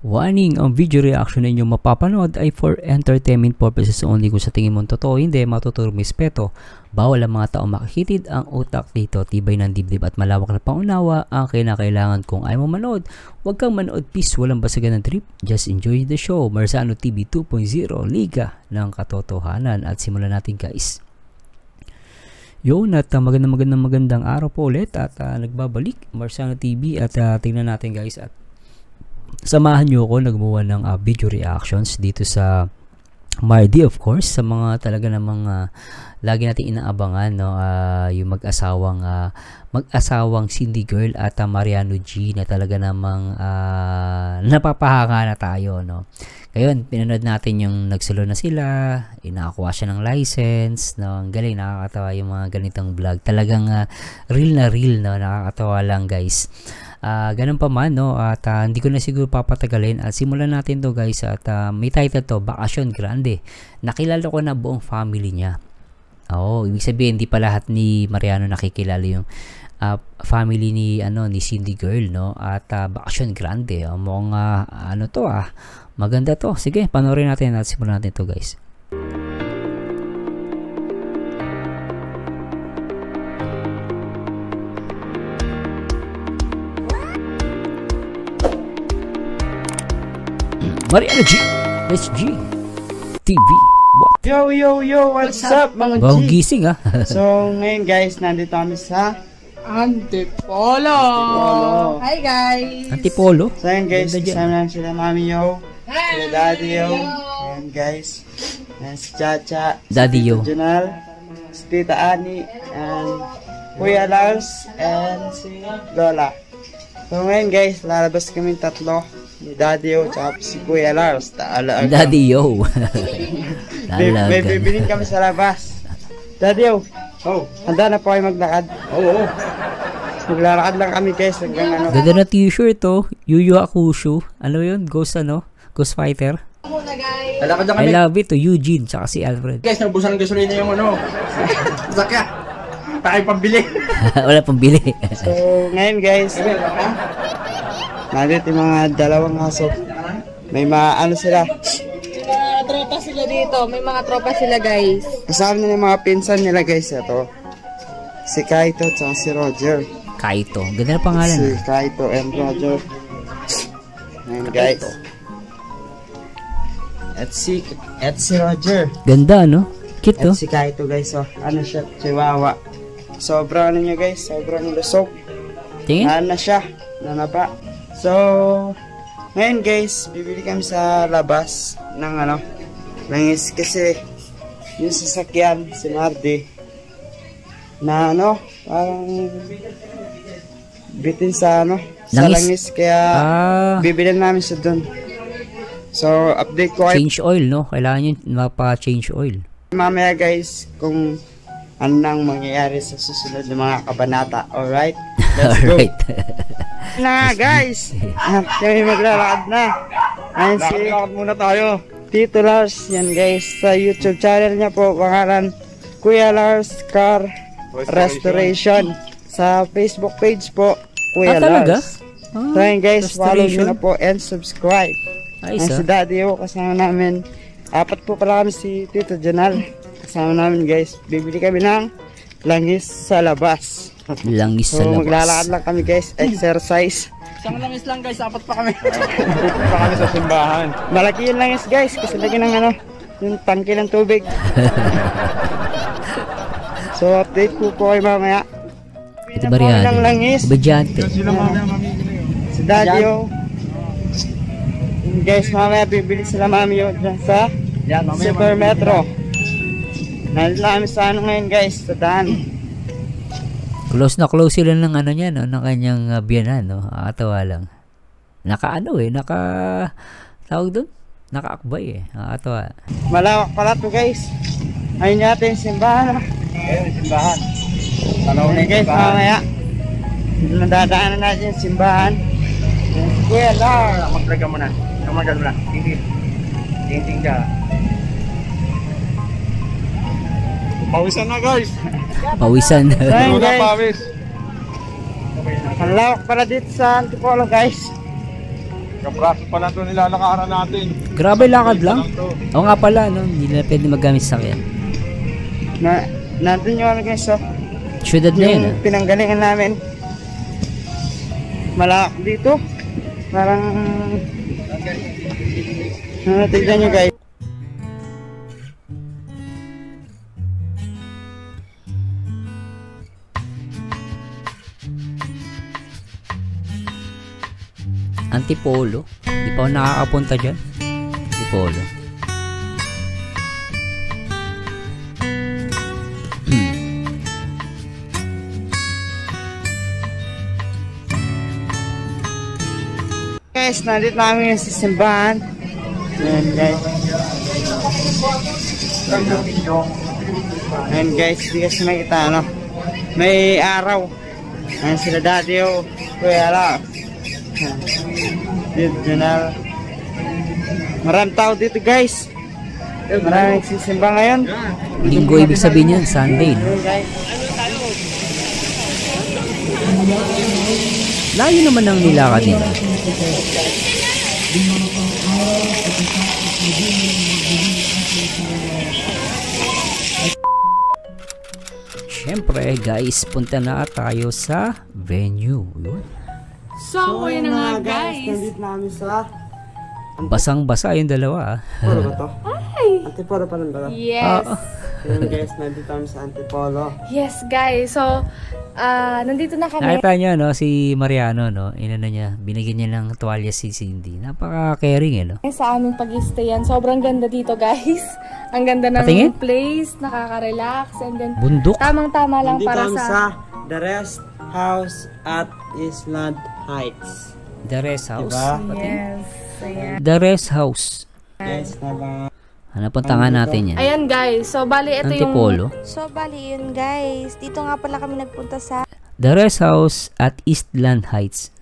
Warning, ang video reaction na inyong mapapanood ay for entertainment purposes only. Kung sa tingin mo totoo, hindi, matuturo mispeto. Bawal ang mga tao makakitid ang utak dito. Tibay ng dibdib at malawak na pangunawa ang kinakailangan kung ayaw mo manood. Huwag kang manood, please. Walang basagan ng trip. Just enjoy the show. Marzano TV 2.0, Liga ng Katotohanan. At simulan natin guys. Yun at uh, magandang magandang magandang araw po ulit at uh, nagbabalik Marsano TV at uh, tingnan natin guys at samahan nyo ako nagmuwa ng uh, video reactions dito sa Mardi of course sa mga talaga namang uh, lagi natin inaabangan no uh, yung mag-asawang uh, mag-asawang Cindy Girl at uh, Mariano G na talaga namang uh, napapahanga na tayo no ngayon, pinanood natin yung nagsulo na sila, inakuha siya ng license, no? ang galing, nakakatawa yung mga ganitong vlog. Talagang uh, real na real, no? nakakatawa lang guys. Uh, ganun pa man, no? at uh, hindi ko na siguro papatagalin. At simulan natin to guys, at uh, may title to, Bakasyon Grande. Nakilala ko na buong family niya. Oo, ibig sabihin, hindi pa lahat ni Mariano nakikilala yung uh, family ni ano ni Cindy Girl no at uh, Bakasyon Grande oh, mukhang uh, ano to ah Maganda to. Sige, panoorin natin at simulan natin to guys. Mariana G. SG. TV. What? Yo, yo, yo, what's, what's up, mga G? Bawang gising ah. so, ngayon guys, nandito kami sa Antipolo. Antipolo. Hi guys. Antipolo? So, ngayon guys, kasama namin sila Mami Yo. Sila Daddy Yo. Ayan guys. Ayan si Chacha. Daddy Yo. Si Junal. Si Tita Ani. And Kuya Lars. And si Lola. So ngayon guys, lalabas kami tatlo. Ni Daddy Yo. Tsaka si Kuya Lars. Taala Daddy Yo. may, may kami sa labas. Daddy Yo. Oh. Handa na po kayo maglakad. Oo. Oh, oh. Maglalakad lang kami guys hanggang ano. Ganda na t-shirt to. Yu Yu Hakusho. Ano yun? Ghost ano? Ghost Fighter. Muna guys. Alakad na kami. I love it to Eugene tsaka si Alfred. Guys, nabusan ng gasolina yung ano. Sakya. Tayo pambili. Wala pambili. so, ngayon guys. Nandito yung mga dalawang aso. May mga ano sila. May mga tropa sila dito. May mga tropa sila guys. Kasama nila yung mga pinsan nila guys. Ito. Si Kaito at si Roger. Kaito. Ganda na pangalan. Si ah. Kaito and Roger. Ngayon guys. At si, at si Roger. Ganda, no? Cute, At si Kaito guys, oh. Ano siya? Chihuahua. Sobrang ano niya guys, sobrang lusog. Tingin? Ano na siya? Nanapa. So, ngayon guys, bibili kami sa labas ng ano, langis kasi yung sasakyan, si Mardi, na ano, parang bitin sa ano, langis? sa langis, kaya ah. bibili namin siya doon. So, update ko. Change oil, no? Kailangan nyo mapa-change oil. Mamaya guys, kung ano nang mangyayari sa susunod ng mga kabanata. Alright? Let's Alright. go. na guys, kami maglalakad na. Ayun si... Lakad muna tayo. Tito Lars, yan guys, sa YouTube channel niya po, pangalan Kuya Lars Car Restoration. Restoration. Sa Facebook page po, Kuya ah, Lars. Ah, so yun guys, follow nyo na po and subscribe. Ayos, si Daddy o kasama namin. Apat po pala kami si Tito Janal. Kasama namin guys. Bibili kami ng langis sa labas. Langis so, sa labas. maglalakad lang kami guys. Exercise. Isang langis lang guys. Apat pa kami. pa kami sa simbahan. Malaki yung langis guys. Kasi lagi ng ano, yung tangke ng tubig. so update po po kayo mamaya. Ito ba rin? langis. Badyante. Si Daddy o. Guys, mamaya bibili sila mami yun dyan sa Super Metro. Nandito kami sa ano ngayon guys, sa daan. Close na close sila ng ano niya, no? ng kanyang uh, biyanan, no? Nakakatawa lang. Naka ano eh, naka, tawag doon? Nakaakbay eh. Nakakatawa. Malawak pala to guys. Ayun natin yung simbahan. Ayun, simbahan. Tanaw na guys, mamaya. Nadadaanan natin yung simbahan. Kuya, la, mag-vlog mo na. Kamagal mo na. Tingting. Tingting ka. Pawisan na guys. Pawisan. Ayun guys. Pawis. Ang lawak para dito sa Antipolo guys. Kabraso pa lang ito nilalakaran natin. Grabe lakad lang. Lang. Oo nga pala, no? Hindi na pwede magamit sa sakyan. Na, nandun yung ano guys, oh. Syudad na yun, ah. Pinanggalingan namin. Malak dito. Parang... Ano, tignan nyo guys. Antipolo. Hindi pa ako nakakapunta dyan. Antipolo. Guys, nandito namin yung sa simbahan. Ayan guys. Ayan guys, di kasi makita ano. May araw. Ayan sila dati oh. Kuya ala. Dito, Junal. Maraming tao dito guys. Maraming nagsisimba ngayon. Linggo ibig sabihin yan, Sunday, no? Layo naman ang nilakad nila. Siyempre guys, punta na tayo sa venue. Yun. So, yun na nga guys. Nandito namin sa... Basang-basa yung dalawa. ah. Polo ba to? Ay! Antipolo pa lang ba? Yes. Ah, Ayan guys, nandito kami sa Antipolo. Yes guys. So, ah, nandito na kami. Nakita niyo no, si Mariano, no? Inano niya, binigyan niya ng tuwalya si Cindy. Napaka-caring, eh, no? sa aming pag-stayan. Sobrang ganda dito guys. Ang ganda ng Patingin? place, nakaka-relax and then Bundok. tamang-tama lang Nandito para sa, sa The Rest House at Island Heights. The Rest House. Diba? Yes. Ayan. The Rest House. Yes, naba. Ano punta nga natin yan? Ayan guys. So, bali ito yung Antipolo. So, bali yun guys. Dito nga pala kami nagpunta sa The Rest House at Eastland Heights.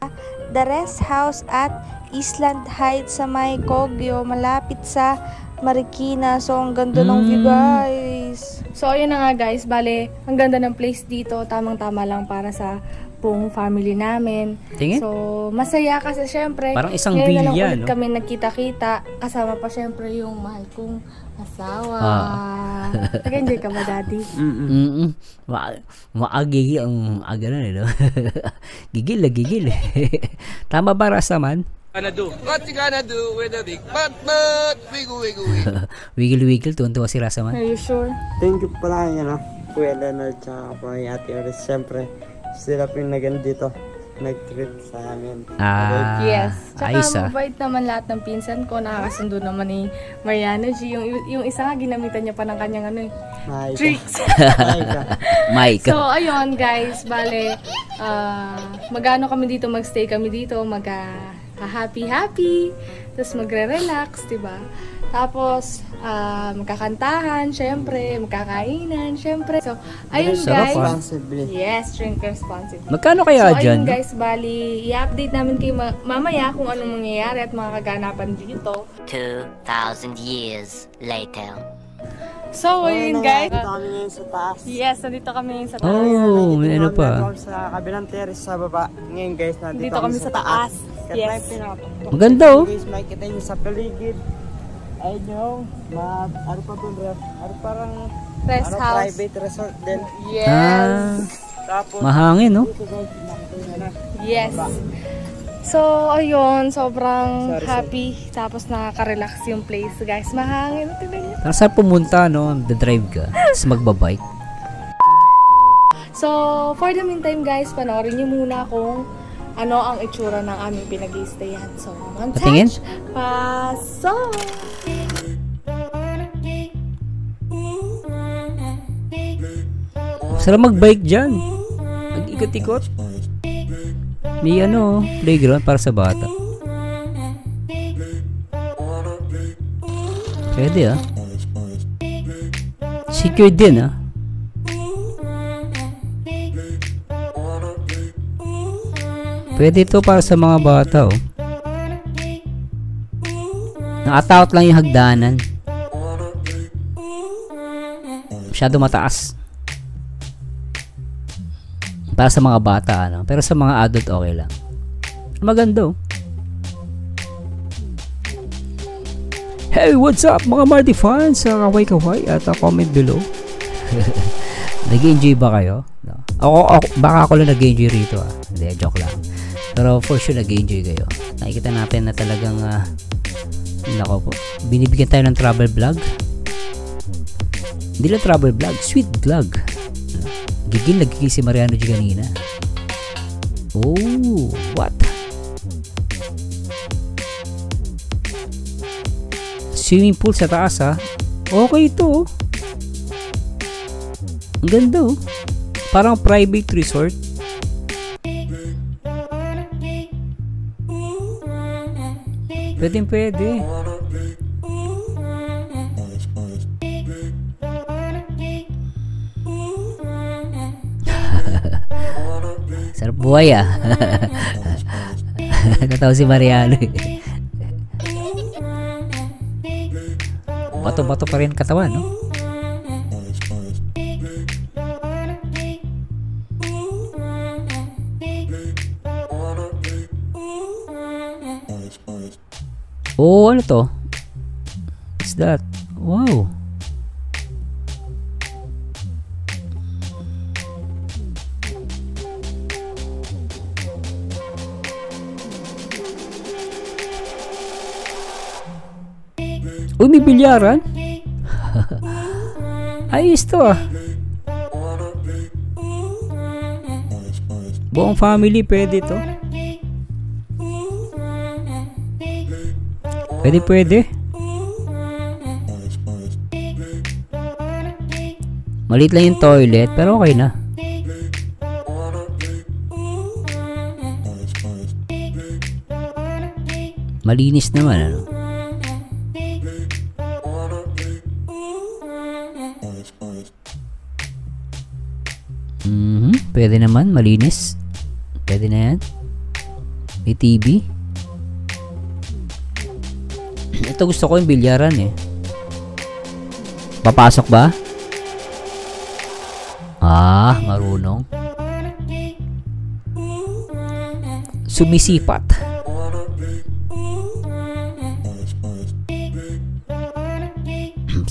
The Rest House at Island Heights sa may Kogyo, malapit sa Marikina. So, ang ganda ng view guys. So, ayun na nga guys. Bale, ang ganda ng place dito. Tamang-tama lang para sa buong family namin. Tingin? So, masaya kasi syempre. Parang isang ngayon na lang villa, no? kami nagkita-kita. Kasama pa syempre yung mahal kong asawa. Ah. Nag-enjoy ka ba, daddy? Mm-mm. Ma maagigi ang aga na, eh, no? gigil na gigil. eh. Tama ba, Rasaman? Gonna do? What you gonna do with a big butt butt? Wiggle wiggle wiggle. Wiggle-wiggle, tuwan-tuwa si Rasaman. Are you sure? Thank you pala yan ah. Kuya Leonard tsaka po yung ate Oris. Siyempre, sila po yung nagano dito. Nag-treat sa amin. Ah, yes. Tsaka ayos ah. mabait naman lahat ng pinsan ko. Nakakasundo naman ni Mariano G. Yung, yung isa nga, ginamitan niya pa ng kanyang ano eh. Hi, ka. Tricks. Hi, ka. Mike. So, ayun guys, bale, ah magano kami dito, magstay kami dito, mag happy-happy, tapos magre-relax, di ba? Tapos, ah magkakantahan, syempre, magkakainan, syempre. So, ayun Sarap, guys. ah. Responsibly. Yes, drink responsibly. Magkano kaya so, dyan? ayun guys, bali, i-update namin kayo ma- mamaya kung anong mangyayari at mga kaganapan dito. 2,000 years later. So, ayun guys. Dito kami ngayon sa taas. Yes, nandito kami sa taas. Oh, may ano pa. kami sa kabilang terrace sa baba. Ngayon guys, nandito Dito kami sa taas. Kaya Yes. Maganda oh. Guys, makikita nyo sa paligid. Ayun nyo, ma, ano pa doon, ref? Ano parang, Rest ano, house. private resort din. Yes. Ah, Tapos, mahangin, no? nyo. Yes. So, ayun, sobrang Sorry, happy. Tapos nakaka-relax yung place, guys. Mahangin. Tingnan niyo. Parang saan pumunta, no? The-drive ka. Tapos magbabike. So, for the meantime, guys, panoorin niyo muna kung ano ang itsura ng aming pinag-i-stayan. So, Patingin? Pasok! Sarap magbike dyan. Nag-ikot-ikot. May ano, playground para sa bata. Pwede ah. Secure din ah. Pwede ito para sa mga bata oh. Nakatakot lang yung hagdanan. Masyado mataas. Para sa mga bata ano. Pero sa mga adult okay lang. Maganda oh. Hey, what's up mga Marty fans? Uh, kaway-kaway at uh, comment below. nag-enjoy ba kayo? No. Ako, ako, baka ako lang nag-enjoy rito ah. Hindi, joke lang. Pero for sure nag-enjoy kayo. Nakikita natin na talagang uh, nako po. Binibigyan tayo ng travel vlog. Hindi lang travel vlog, sweet vlog. Gigil nagigil si Mariano G kanina. Oh, what? Swimming pool sa taas ha. Okay ito oh. Ang ganda oh. Parang private resort. Pwede pwede. Sarap buhay ah. Natawa si Mariano eh. Bato-bato pa rin katawan, no? Oh, ano to? What's that? Wow. Uy, may bilyaran? Ayos to ah. Buong family pwede to. Pwede pwede. Malit lang yung toilet pero okay na. Malinis naman ano. Mhm, pwede naman, malinis. Pwede na yan. May TV. Ito gusto ko yung bilyaran eh. Papasok ba? Ah, marunong. Sumisipat.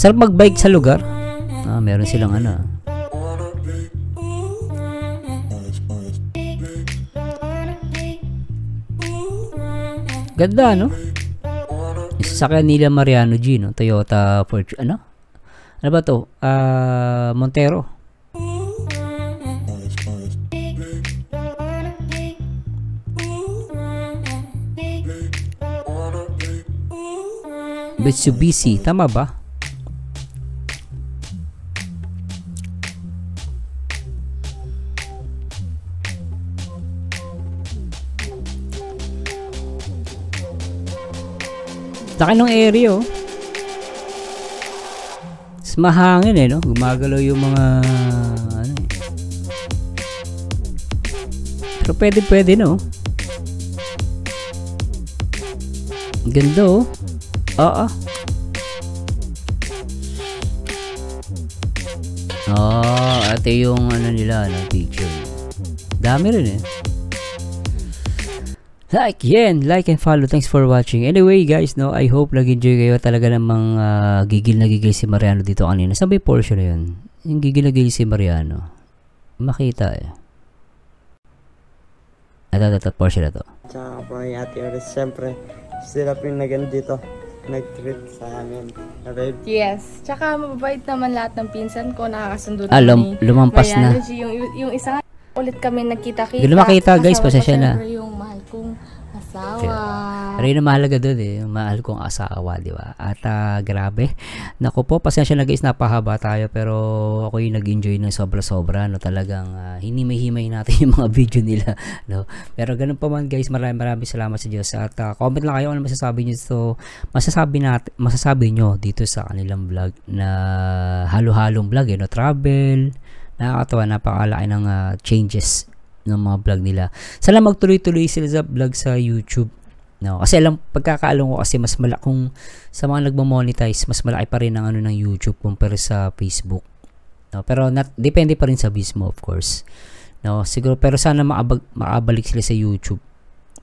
Sarap magbike sa lugar. Ah, meron silang ano. ah. Ganda, no? Sasakyan nila Mariano G, no? Toyota Fortune, ano? Ano ba to? Ah, Montero. Mitsubishi, tama ba? Laki ng area oh. Mas mahangin eh no. Gumagalaw yung mga ano eh. Pero pwede pwede no. Ganda oh. Oo. Oh, ate yung ano nila, ano, picture. Dami rin eh. Like, yan, like and follow. Thanks for watching. Anyway, guys, no, I hope nag-enjoy kayo talaga namang uh, gigil na gigil si Mariano dito kanina. Ba yung portion na yun? Yung gigil na gigil si Mariano. Makita eh. Ito, ito, ito, portion na to. Tsaka po yung ate Oris, syempre, sila po yung nagano dito, nag-treat sa amin. Na babe, Yes. Tsaka mababait naman lahat ng pinsan ko. Nakakasundo Ah, lum- ni lumampas na. Mariano G. Yung, yung isa ulit kami nagkita-kita. Hindi makita, guys, pasensya na. yung kong asawa. Pero yun ang mahalaga doon eh, mahal kong asawa, di ba? At ah, grabe. Naku po, pasensya na guys, napahaba tayo pero ako yung nag-enjoy ng sobra-sobra, no? Talagang uh, hinimay-himay natin yung mga video nila, no? Pero ganun pa man guys, maraming maraming salamat sa Diyos. At ah, comment lang kayo ano masasabi niyo so masasabi natin, masasabi nyo dito sa kanilang vlog na halo-halong vlog, eh, no? Travel, nakakatawa, napakalaki ng ah, changes ng mga vlog nila. Sana magtuloy-tuloy sila sa vlog sa YouTube. No, kasi alam pagkakaalam ko kasi mas malaki kung sa mga nagmo-monetize, mas malaki pa rin ang ano ng YouTube compare sa Facebook. No, pero not, depende pa rin sa mismo of course. No, siguro pero sana maabag, maabalik sila sa YouTube.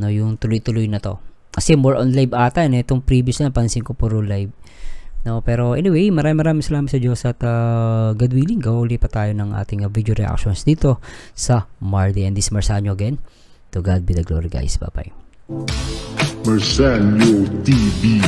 No, yung tuloy-tuloy na to. Kasi more on live ata. Eh. Itong previous na, pansin ko puro live. No, pero anyway, maraming maraming salamat sa Diyos at uh, God willing, gawali pa tayo ng ating uh, video reactions dito sa Mardi and this Marsanyo again. To God be the glory guys. Bye-bye. Marsanyo TV